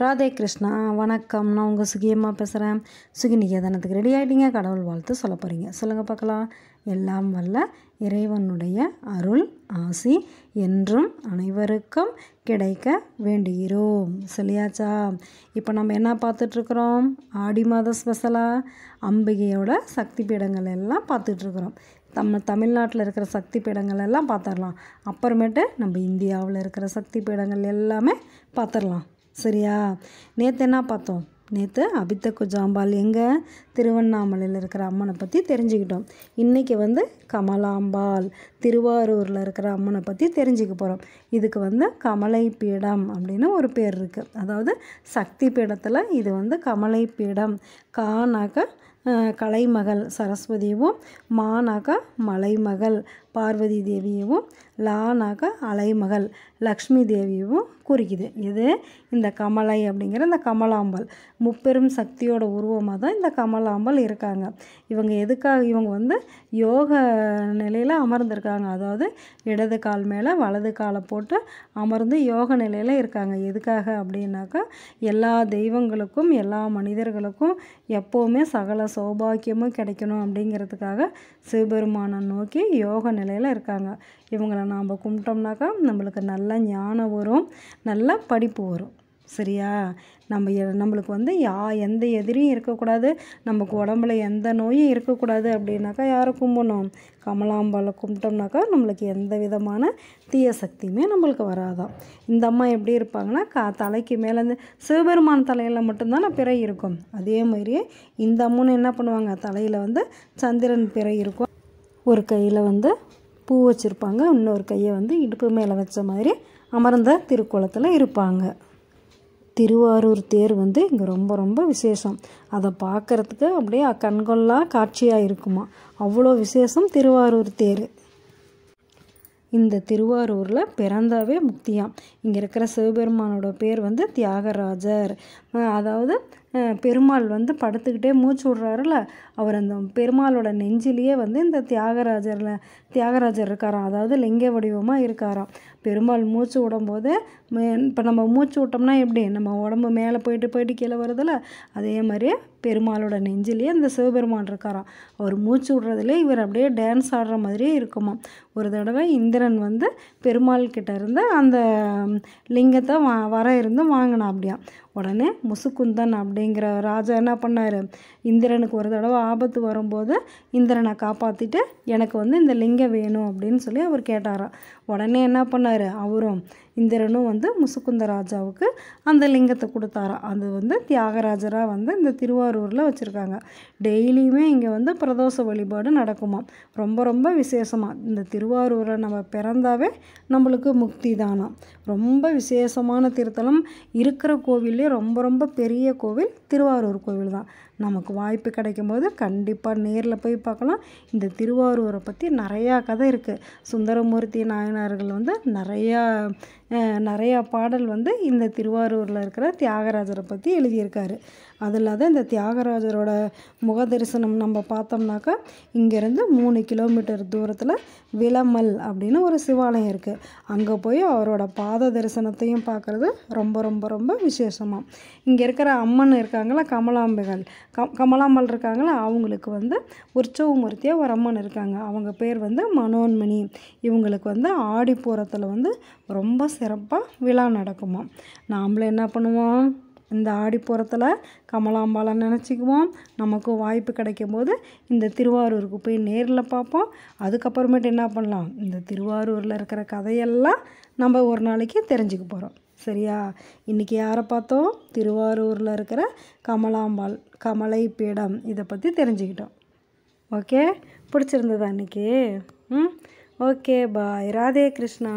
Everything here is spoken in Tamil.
ராதே கிருஷ்ணா வணக்கம். நான் உங்கள் சுகியம்மா பேசுகிறேன் சுகி நிகேதனத்துக்கு ரெடி ஆகிட்டீங்க கடவுள் வாழ்த்து சொல்ல போகிறீங்க சொல்லுங்கள் பார்க்கலாம். எல்லாம் வல்ல. இறைவனுடைய அருள் ஆசி என்றும் அனைவருக்கும் கிடைக்க வேண்டுகிறோம். சொல்லியாச்சா? இப்போ நம்ம என்ன பார்த்துட்ருக்குறோம் ஆடி மாத ஸ்பெஷலாக அம்பிகையோட சக்தி பீடங்கள் எல்லாம் பார்த்துட்ருக்குறோம் நம்ம தமிழ்நாட்டில் இருக்கிற சக்தி பீடங்கள் எல்லாம் பார்த்துடலாம். அப்புறமேட்டு நம்ம இந்தியாவில் இருக்கிற சக்தி பீடங்கள் எல்லாமே பார்த்துடலாம். சரியா? நேற்று என்ன பார்த்தோம்? நேற்று அபித்த குஜாம்பாள் எங்கே? திருவண்ணாமலையில் இருக்கிற அம்மனை பற்றி தெரிஞ்சுக்கிட்டோம். இன்றைக்கி வந்து கமலாம்பாள் திருவாரூரில் இருக்கிற அம்மனை பற்றி தெரிஞ்சுக்க போகிறோம் இதுக்கு வந்து கமலை பீடம் அப்படின்னு ஒரு பேர் இருக்குது அதாவது சக்தி பீடத்தில் இது வந்து கமலை பீடம் கானாக்க கலைமகள் சரஸ்வதியும் மானாக்கா மலைமகள் பார்வதி தேவியவும் லானாக்கா அலைமகள் லக்ஷ்மி தேவியவும் குறிக்குது. இது இந்த கமலை அப்படிங்கிற இந்த கமலாம்பல். முப்பெரும் சக்தியோட உருவமாக தான் இந்த கமலாம்பல் இருக்காங்க. இவங்க எதுக்காக இவங்க வந்து யோக நிலையில் அமர்ந்திருக்காங்க? அதாவது இடது கால் மேலே வலது காலை போட்டு அமர்ந்து யோக நிலையில் இருக்காங்க. எதுக்காக அப்படின்னாக்கா எல்லா தெய்வங்களுக்கும் எல்லா மனிதர்களுக்கும் எப்போவுமே சகல சௌபாக்கியமும் கிடைக்கணும் அப்படிங்கிறதுக்காக சிவபெருமானை நோக்கி யோக நிலையில் இருக்காங்க. இவங்களை நாம் கும்பிட்டோம்னாக்கா நம்மளுக்கு நல்ல ஞானம் வரும் நல்ல படிப்பு வரும். சரியா? நம்ம நம்மளுக்கு வந்து யா எந்த எதிரியும் இருக்கக்கூடாது. நமக்கு உடம்புல எந்த நோயும் இருக்கக்கூடாது அப்படின்னாக்கா யாரை கும்பிடணும்? கமலாம்பாலை கும்பிட்டோம்னாக்கா நம்மளுக்கு எந்த விதமான தீய சக்தியுமே நம்மளுக்கு வராதான் இந்த அம்மா எப்படி இருப்பாங்கன்னா கா தலைக்கு மேலேருந்து சிவபெருமான் தலையில் மட்டும்தான் பிறை இருக்கும். அதே மாதிரியே இந்த அம்மன் என்ன பண்ணுவாங்க? தலையில் வந்து சந்திரன் பிறை இருக்கும். ஒரு கையில் வந்து பூ வச்சுருப்பாங்க இன்னொரு கையை வந்து இடுப்பு மேலே வச்ச மாதிரி அமர்ந்த திருக்குளத்தில் இருப்பாங்க. திருவாரூர் தேர் வந்து இங்கே ரொம்ப ரொம்ப விசேஷம். அதை பார்க்கறதுக்கு அப்படியே கண்கொள்ளா காட்சியாக இருக்குமா. அவ்வளோ விசேஷம் திருவாரூர் தேர். இந்த திருவாரூரில் பிறந்தாவே முக்தியாம். இங்கே இருக்கிற சிவபெருமானோட பேர் வந்து தியாகராஜர். அதாவது பெருமாள் வந்து படுத்துக்கிட்டே மூச்சு விட்றாருல அவர் அந்த பெருமாளோட நெஞ்சிலேயே வந்து இந்த தியாகராஜரில் தியாகராஜர் இருக்காராம். அதாவது லிங்க வடிவமாக இருக்காராம். பெருமாள் மூச்சு விடும்போது இப்போ நம்ம மூச்சு விட்டோம்னா எப்படி? நம்ம உடம்பு மேலே போயிட்டு போயிட்டு கீழே வருதுல்ல? அதே மாதிரியே பெருமாளோட நெஞ்சிலேயே இந்த சிவபெருமான் இருக்காராம். அவர் மூச்சு விடுறதுலே இவர் அப்படியே டான்ஸ் ஆடுற மாதிரியே இருக்குமா ஒரு தடவை இந்திரன் வந்து பெருமாள் கிட்ட இருந்து அந்த லிங்கத்தை வா வர இருந்து வாங்கினா அப்படியா உடனே முசுக்குந்தன் அப்படிங்கிற ராஜா என்ன பண்ணார்? இந்திரனுக்கு ஒரு தடவை ஆபத்து வரும்போது இந்திரனை காப்பாற்றிட்டு எனக்கு வந்து இந்த லிங்கம் வேணும் அப்படின்னு சொல்லி அவர் கேட்டாராம். உடனே என்ன பண்ணார்? அவரும் இந்திரனும் வந்து முசுக்குந்த ராஜாவுக்கு அந்த லிங்கத்தை கொடுத்தாராம் அது வந்து தியாகராஜராக வந்து இந்த திருவாரூரில் வச்சுருக்காங்க. டெய்லியுமே இங்கே வந்து பிரதோஷ வழிபாடு நடக்குமாம் ரொம்ப ரொம்ப விசேஷமாக இந்த திருவாரூரை நம்ம பிறந்தாவே நம்மளுக்கு முக்தி தானாம் ரொம்ப விசேஷமான திருத்தலம். இருக்கிற கோவில்லே ரொம்ப ரொம்ப பெரிய கோவில் திருவாரூர் கோவில் தான் நமக்கு வாய்ப்பு கிடைக்கும்போது கண்டிப்பாக நேரில் போய் பார்க்கலாம். இந்த திருவாரூரை பற்றி நிறையா கதை இருக்குது சுந்தரமூர்த்தி நாயனார்கள் வந்து நிறையா நிறையா பாடல் வந்து இந்த திருவாரூரில் இருக்கிற தியாகராஜரை பற்றி எழுதியிருக்காரு. அது இல்லாத இந்த தியாகராஜரோட முக தரிசனம் நம்ம பார்த்தோம்னாக்கா இங்கேருந்து மூணு கிலோமீட்டர் தூரத்தில் விளமல் அப்படின்னு ஒரு சிவாலயம் இருக்குது அங்கே போய் அவரோட பாத தரிசனத்தையும் பார்க்குறது ரொம்ப ரொம்ப ரொம்ப விசேஷமாக இங்கே இருக்கிற அம்மன் இருக்காங்களா கமலாம்பிகள். கம் கமலாம்பாள் இருக்காங்களா? அவங்களுக்கு வந்து உற்சவமூர்த்தியாக ஒரு அம்மன் இருக்காங்க. அவங்க பேர் வந்து மனோன்மணி. இவங்களுக்கு வந்து ஆடிப்பூரத்தில் வந்து ரொம்ப சிறப்பாக விழா நடக்குமா நாமளும் என்ன பண்ணுவோம்? இந்த ஆடிப்புறத்தில் கமலாம்பாலை நினச்சிக்குவோம். நமக்கு வாய்ப்பு கிடைக்கும் போது இந்த திருவாரூருக்கு போய் நேரில் பார்ப்போம். அதுக்கப்புறமேட்டு என்ன பண்ணலாம்? இந்த திருவாரூரில் இருக்கிற கதையெல்லாம் நம்ம ஒரு நாளைக்கு தெரிஞ்சுக்க போகிறோம் சரியா? இன்றைக்கி யாரை பார்த்தோம்? திருவாரூரில் இருக்கிற கமலாம்பாள் கமலை பீடம் இதை பற்றி தெரிஞ்சுக்கிட்டோம். ஓகே பிடிச்சிருந்ததா இன்றைக்கி ம்? Okay bye Radhe Krishna.